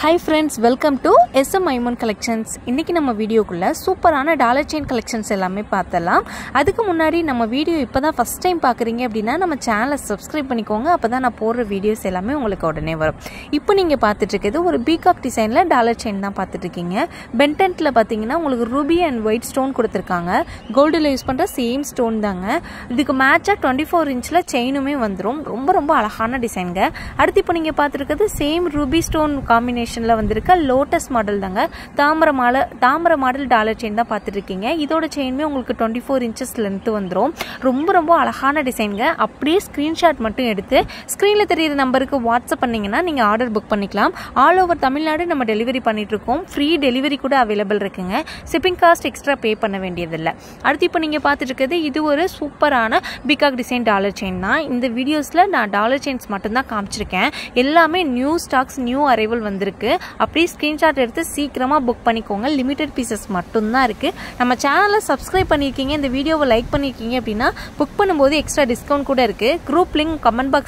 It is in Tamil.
Hi friends welcome to SM Aimon collections இன்றைக்கி நம்ம வீடியோக்குள்ளே சூப்பரான டாலர் செயின் கலெக்ஷன்ஸ் எல்லாமே பார்த்தலாம் அதுக்கு முன்னாடி நம்ம வீடியோ இப்போ தான் ஃபஸ்ட் டைம் பார்க்குறீங்க அப்படின்னா நம்ம சேனலை சப்ஸ்கிரைப் பண்ணிக்கோங்க. அப்போ தான் நான் போடுற வீடியோஸ் எல்லாமே உங்களுக்கு உடனே வரும். இப்போ நீங்கள் பார்த்துட்ருக்கிறது ஒரு பீகாப் டிசைனில் டாலர் செயின் தான் பார்த்துட்ருக்கீங்க பென்டென்ட்டில் பார்த்தீங்கன்னா உங்களுக்கு ரூபி அண்ட் ஒயிட் ஸ்டோன் கொடுத்துருக்காங்க. கோல்டில் யூஸ் பண்ணுற சேம் ஸ்டோன் தாங்க. இதுக்கு மேட்சாக டுவெண்ட்டி ஃபோர் இன்ச்சில் செயினுமே வந்துடும் ரொம்ப ரொம்ப அழகான டிசைனுங்க அடுத்து இப்போ நீங்கள் பார்த்துருக்கிறது சேம் ரூபி ஸ்டோன் காம்பினேஷன் காம்பினேஷனில் வந்திருக்க லோட்டஸ் மாடல் தாங்க. தாமரை மாலை தாமரை மாடல் டாலர் செயின் தான் பார்த்துட்ருக்கீங்க. இதோட செயினுமே உங்களுக்கு டுவெண்ட்டி ஃபோர் இன்ச்சஸ் லென்த்து வந்துடும் ரொம்ப ரொம்ப அழகான டிசைனுங்க அப்படியே ஸ்க்ரீன்ஷாட் மட்டும் எடுத்து ஸ்க்ரீனில் தெரியிற நம்பருக்கு வாட்ஸ்அப் பண்ணிங்கன்னா நீங்கள் ஆர்டர் புக் பண்ணிக்கலாம். ஆல் ஓவர் தமிழ்நாடு நம்ம டெலிவரி பண்ணிகிட்ருக்கோம் ஃப்ரீ டெலிவரி கூட அவைலபிள் இருக்குங்க. ஷிப்பிங் காஸ்ட் எக்ஸ்ட்ரா பே பண்ண வேண்டியதில்லை. அடுத்து இப்போ நீங்கள் பார்த்துட்டு இது ஒரு சூப்பரான பிகாக் டிசைன் டாலர் செயின் தான். இந்த வீடியோஸில் நான் டாலர் செயின்ஸ் மட்டும்தான் காமிச்சிருக்கேன். எல்லாமே நியூ ஸ்டாக்ஸ் நியூ அரைவல் வந்திருக்கு. அப்படியே ஸ்க்ரீன்ஷாட் எடுத்து சீக்கிரமாக புக் பண்ணிக்கோங்க. லிமிடெட் பீசஸ் மட்டும்தான் இருக்குது நம்ம சேனலை சப்ஸ்கிரைப் பண்ணியிருக்கீங்க இந்த வீடியோவை லைக் பண்ணியிருக்கீங்க அப்படின்னா புக் பண்ணும்போது எக்ஸ்ட்ரா டிஸ்கவுண்ட் கூட இருக்குது குரூப் லிங்க் கமெண்ட் பாக்ஸ்